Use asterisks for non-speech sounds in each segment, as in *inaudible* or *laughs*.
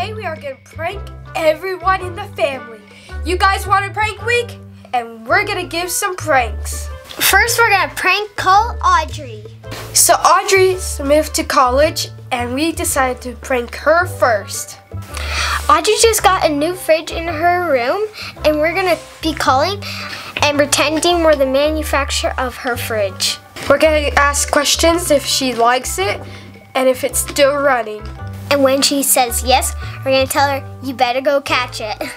today we are gonna prank everyone in the family. You guys want a prank week? And we're gonna give some pranks. First, we're gonna prank call Audrey. So Audrey's moved to college and we decided to prank her first. Audrey just got a new fridge in her room, and we're gonna be calling and pretending we're the manufacturer of her fridge. We're gonna ask questions if she likes it and if it's still running. And when she says yes, we're gonna tell her, you better go catch it. *laughs*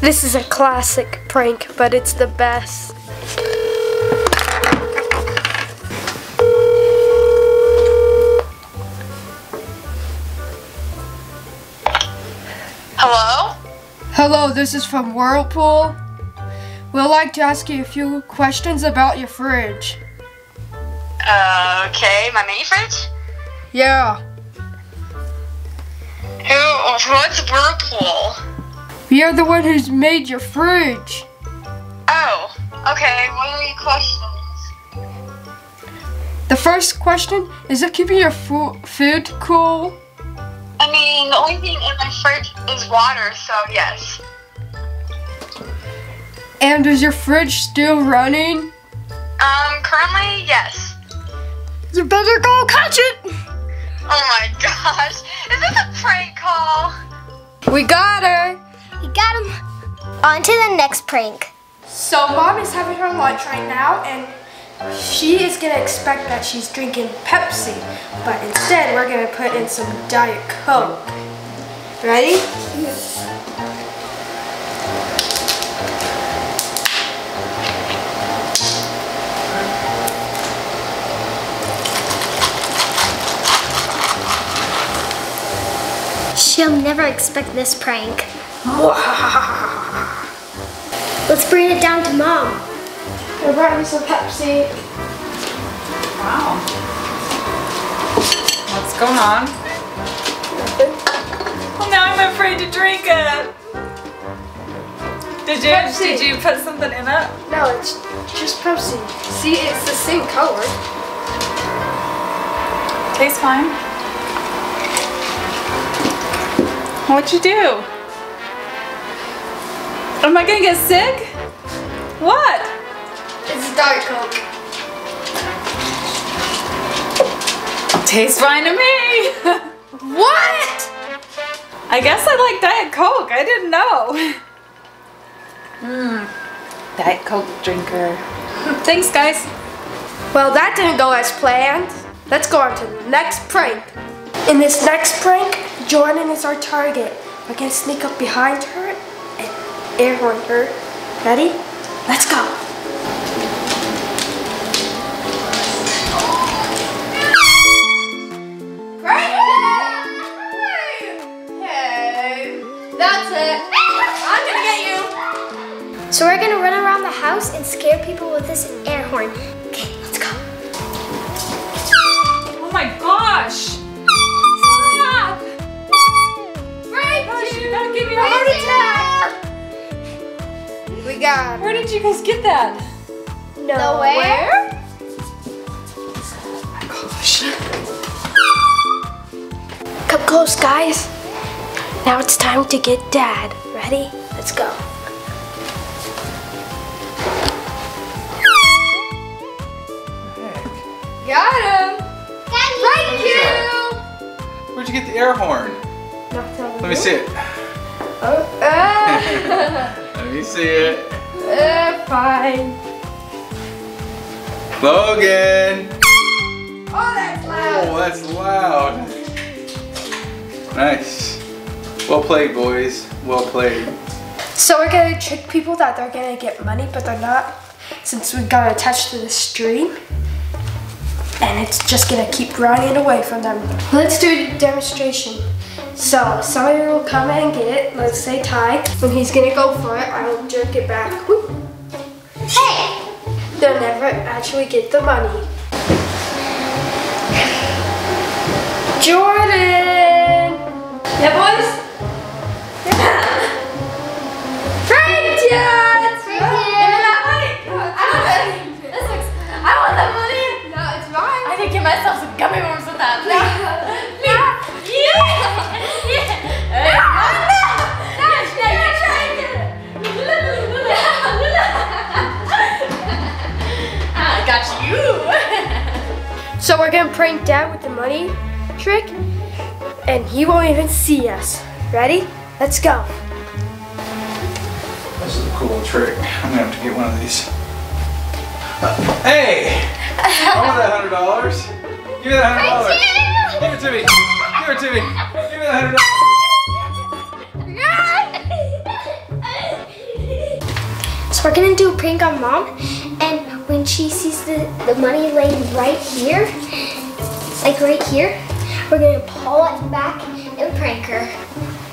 This is a classic prank, but it's the best. Hello? Hello, this is from Whirlpool. We'd like to ask you a few questions about your fridge. Uh, okay, my mini fridge? Yeah, Who, what's Whirlpool? we are the one who's made your fridge. Oh, okay, what are your questions? The first question is it keeping your food cool? I mean, the only thing in my fridge is water, so yes. And is your fridge still running? Um, currently, yes. You better go catch it. Oh my gosh, is this a prank call? We got her! You got him. On to the next prank. So mom is having her lunch right now and she is gonna expect that she's drinking Pepsi, but instead we're gonna put in some Diet Coke. Ready? She'll never expect this prank. *laughs* Let's bring it down to mom. I brought me some Pepsi. Wow. What's going on? Well, now I'm afraid to drink it. Did you Pepsi. did you put something in it? No, it's just Pepsi. See, it's the same color. Tastes fine. What'd you do? Am I gonna get sick? What? It's Diet Coke. Tastes fine to me. *laughs* What? I guess I like Diet Coke. I didn't know. Mmm. Diet Coke drinker. Thanks, guys. Well, that didn't go as planned. Let's go on to the next prank. In this next prank, Jordan is our target. We're gonna sneak up behind her and air horn her. Ready? Let's go. Hey, that's it. I'm gonna get you. So we're gonna run around the house and scare people with this air horn. Okay, let's go. Oh my gosh! Frank, Gosh, you're gonna give me a heart attack! We got Where did you guys get that? nowhere. Gosh. Come close, guys. Now it's time to get Dad. Ready? Let's go. Got him. Thank you. Where'd you get the air horn? Let me see it. Oh, uh, Let me see it. uh, fine. Logan! Oh, that's loud. Oh, that's loud. Nice. Well played, boys. Well played. So we're gonna trick people that they're gonna get money, but they're not, since we got attached to the stream. And it's just gonna keep running away from them. Let's do a demonstration. So somebody will come and get it. Let's say Ty. When he's gonna go for it, I will jerk it back. Whoop. Hey! They'll never actually get the money. Jordan! Yeah, boys? Frank, yes! Give *laughs* we're gonna prank Dad with the money trick, and he won't even see us. Ready? Let's go. This is a cool trick. I'm gonna have to get one of these. Uh, hey! I want that hundred dollars. Give me that hundred dollars. Give it to me. Give it to me. Give me that hundred dollars. *laughs* So we're gonna do a prank on mom, and she sees the, the money laying right here, like right here, we're gonna pull it back and prank her.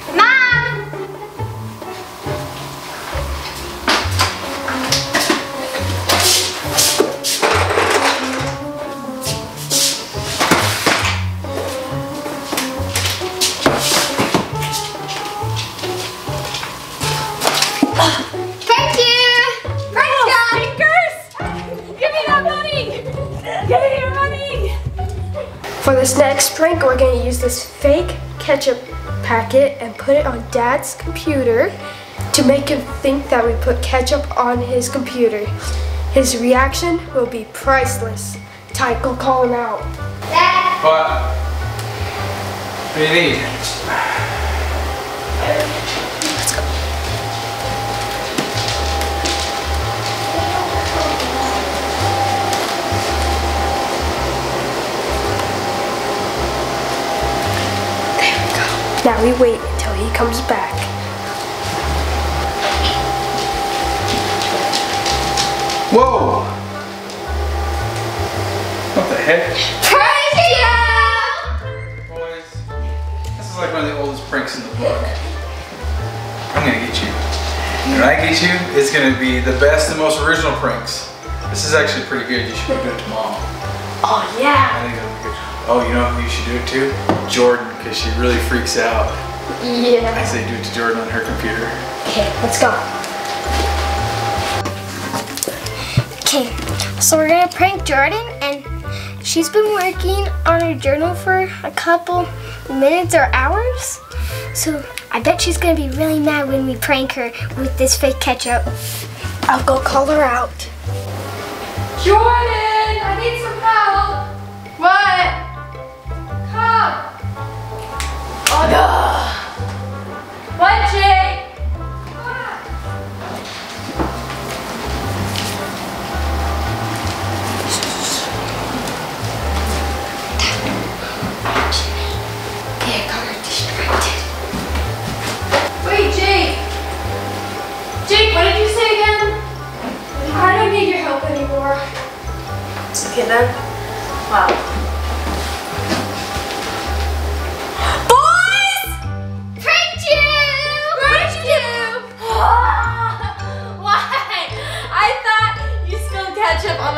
This next prank, we're gonna use this fake ketchup packet and put it on Dad's computer to make him think that we put ketchup on his computer. His reaction will be priceless. Tyke will call him out. What? What do you need? Now we wait until he comes back. Whoa! What the heck? Prank Boys, this is like one of the oldest pranks in the book. I'm gonna get you. When I get you, it's gonna be the best and most original pranks. This is actually pretty good. You should do it to mom. Oh yeah. Oh, you know who you should do it to? Jordan, because she really freaks out. Yeah. I say do it to Jordan on her computer. Okay, let's go. Okay, so we're gonna prank Jordan, and she's been working on her journal for a couple minutes or hours. So I bet she's gonna be really mad when we prank her with this fake ketchup. I'll go call her out. Jordan, I need some help. What? Oh? Okay, I got her distracted. Wait, Jake. Jake, what did you say again? I don't need your help anymore. Okay then.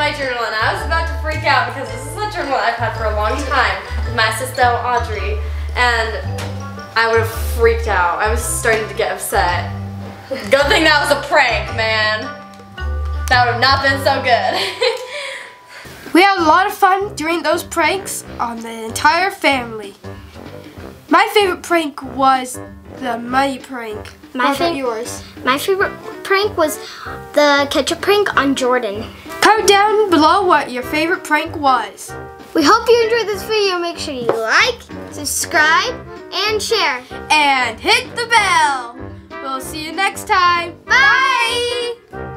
My journal and I was about to freak out because this is a journal I've had for a long time with my sister Audrey and I would have freaked out. I was starting to get upset. Good thing that was a prank, man. That would have not been so good. *laughs* We had a lot of fun during those pranks on the entire family. My favorite prank was the money prank. My favorite yours? My favorite prank was the ketchup prank on Jordan. Comment down below what your favorite prank was. We hope you enjoyed this video. Make sure you like, subscribe, and share. And hit the bell. We'll see you next time. Bye!